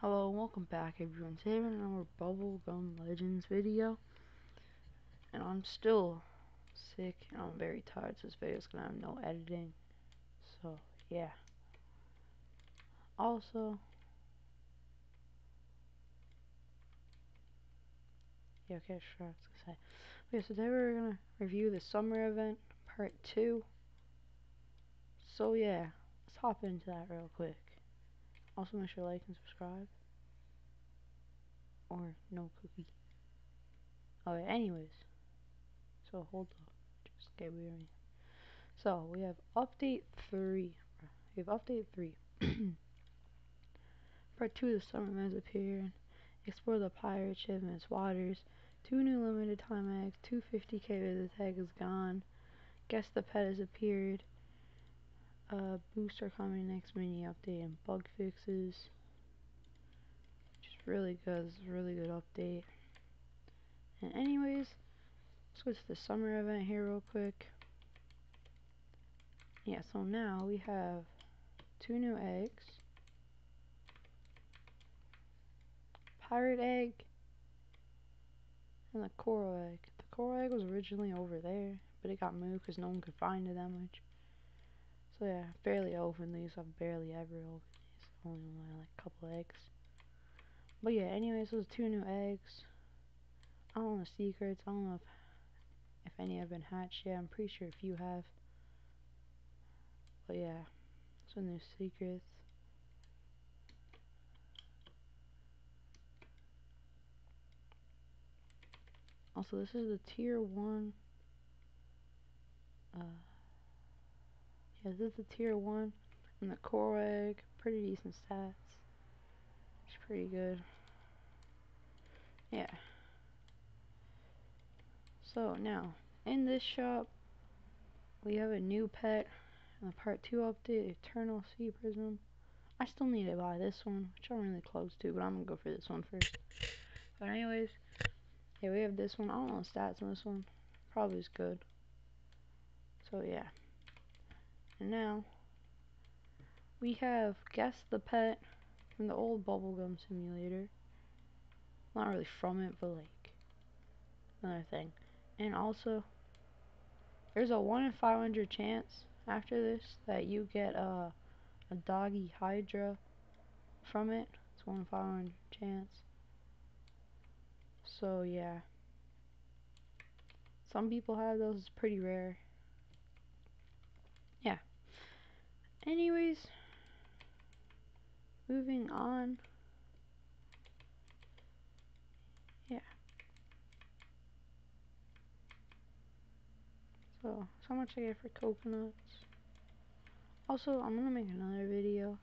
Hello and welcome back everyone. Today we're in another Bubblegum Legends video. And I'm still sick and I'm very tired so this video's gonna have no editing. So yeah. Also Yeah okay sure I gonna say. Okay so today we're gonna review the summer event part two. So yeah, let's hop into that real quick. Also make sure to like and subscribe. Or no cookie. Oh, Alright, anyways. So hold up. Just get weird. So we have update three. We have update three. Part two of the summer has appeared. Explore the pirate ship and its waters. Two new limited time eggs. Two 50k visit tag is gone. Guess the pet has appeared. Uh, booster coming next mini update and bug fixes. Is really good. Really good update. And anyways, let's go to the summer event here real quick. Yeah, so now we have two new eggs. Pirate egg and the coral egg. The coral egg was originally over there, but it got moved because no one could find it that much. So yeah, barely opened these. I've barely ever opened these. Only like a couple eggs. But yeah, anyways, those two new eggs. I don't know secrets. I don't know if, if any have been hatched yet. I'm pretty sure a few have. But yeah, some new secrets. Also, this is the tier 1. Uh, this is the tier 1. And the coral egg. Pretty decent stats. It's pretty good. Yeah. So now, in this shop, we have a new pet. In the part 2 update, Eternal Sea Prism. I still need to buy this one, which I'm really close to, but I'm gonna go for this one first. But anyways, yeah, we have this one. I don't know the stats on this one. Probably is good. So yeah. And now, we have Guess the Pet from the old Bubblegum Simulator. Not really from it, but like, another thing. And also, there's a 1 in 500 chance after this that you get a, a doggy hydra from it. It's 1 in 500 chance. So yeah. Some people have those, it's pretty rare. Yeah. Anyways, moving on. Yeah. So, so much I get for coconuts. Also, I'm gonna make another video.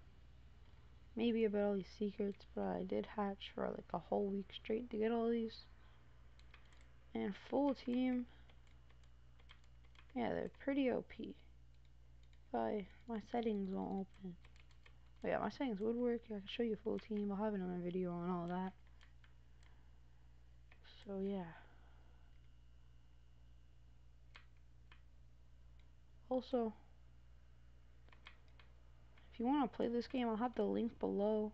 Maybe about all these secrets, but I did hatch for like a whole week straight to get all these. And full team, yeah, they're pretty OP. My settings won't open. But yeah, my settings would work. I can show you full team. I'll have another video on all that. So yeah. Also, if you want to play this game, I'll have the link below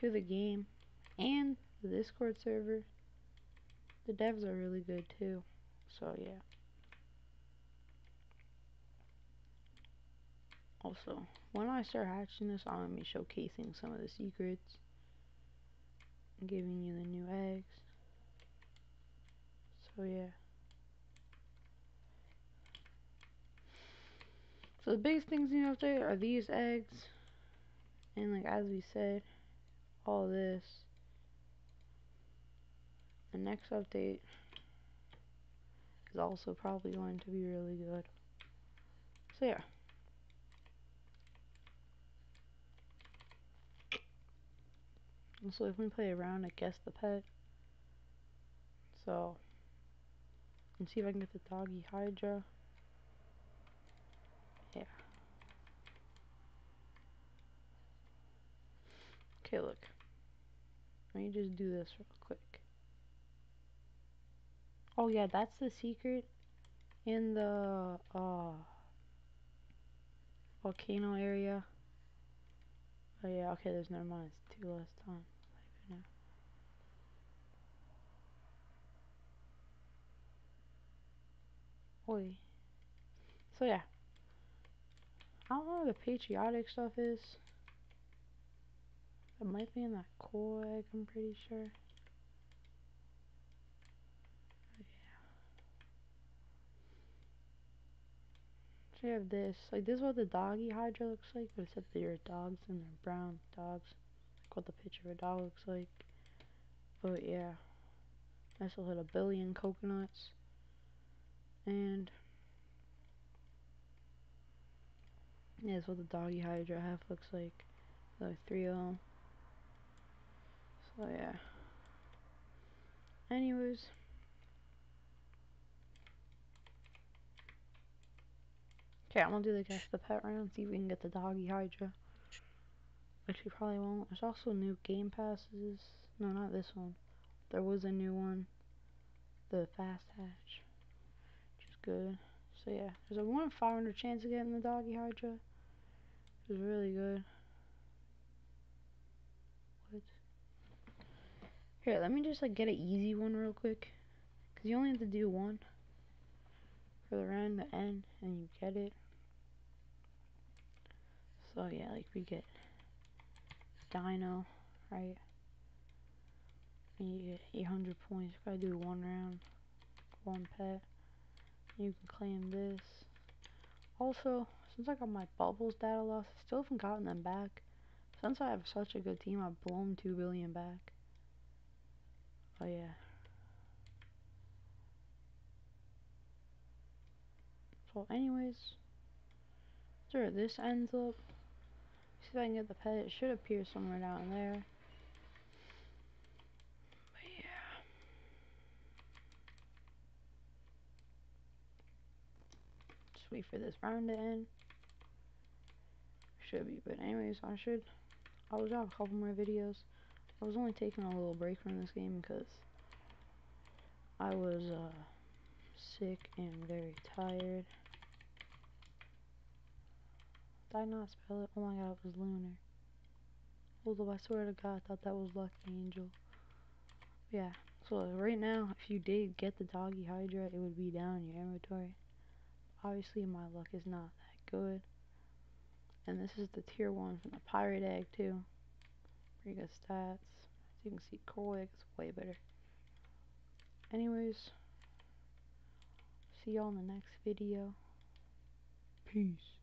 to the game and the Discord server. The devs are really good too. So yeah. Also, when I start hatching this, I'm going to be showcasing some of the secrets. Giving you the new eggs. So yeah. So the biggest things you know there are these eggs. And like as we said, all this. The next update is also probably going to be really good. So yeah. So if we play around, I guess the pet. So, and see if I can get the doggy Hydra. Yeah. Okay, look. Let me just do this real quick. Oh yeah, that's the secret in the uh, volcano area. Oh yeah, okay, there's no mind. It's two less time. Oi. So yeah. I don't know what the patriotic stuff is. It might be in that cool egg, I'm pretty sure. You have this. Like this is what the doggy hydra looks like, but except they're dogs and they're brown dogs. Like what the picture of a dog looks like. But yeah. I still little a billion coconuts. And yeah, that's what the doggy hydra half looks like. Like three of them. So yeah. Anyways. Okay, I'm gonna do the guess the pet round, see if we can get the doggy hydra. Which we probably won't. There's also new game passes. No, not this one. There was a new one. The fast hatch. Which is good. So yeah, there's a 1 in 500 chance of getting the doggy hydra. Is really good. What? Here, let me just like get an easy one real quick. Cause you only have to do one for the round to end and you get it. So yeah, like we get Dino, right? And you get 800 points. Gotta do one round, one pet. You can claim this. Also, since I got my bubbles data loss, I still haven't gotten them back. Since I have such a good team, I've blown 2 billion back. Oh yeah. So anyways, sure, this ends up if I can get the pet. It should appear somewhere down there. But yeah. Just wait for this round to end. Should be, but anyways, I should. I will drop a couple more videos. I was only taking a little break from this game because I was uh, sick and very tired. Did I not spell it? Oh my god, it was lunar. Although I swear to god, I thought that was Lucky Angel. Yeah, so right now, if you did get the Doggy Hydra, it would be down in your inventory. Obviously, my luck is not that good. And this is the tier 1 from the Pirate Egg, too. Pretty good stats. As you can see, Coral Egg is way better. Anyways, see y'all in the next video. Peace.